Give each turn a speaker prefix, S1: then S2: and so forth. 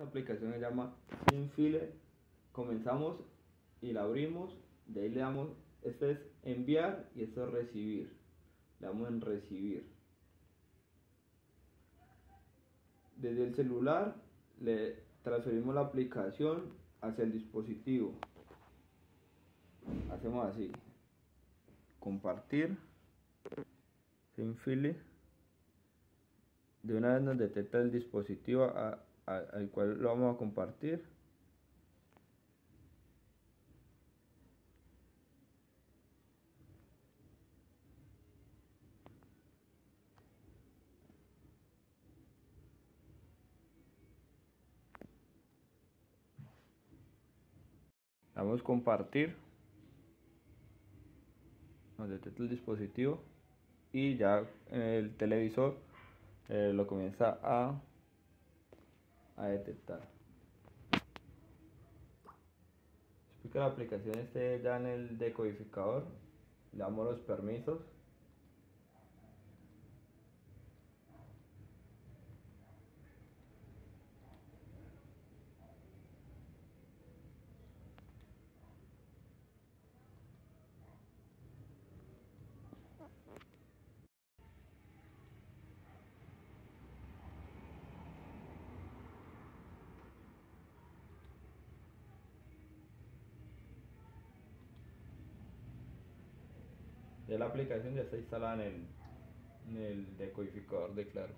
S1: Esta aplicación se llama Sinfile. Comenzamos y la abrimos. De ahí le damos, este es enviar y esto es recibir. Le damos en recibir. Desde el celular le transferimos la aplicación hacia el dispositivo. Hacemos así. Compartir. Sinfile. De una vez nos detecta el dispositivo a, al cual lo vamos a compartir. Damos compartir. Nos detecta el dispositivo y ya el televisor eh, lo comienza a a detectar. Que la aplicación esté ya en el decodificador, le damos los permisos. Ya la aplicación ya está instalada en el, en el decodificador de Claro.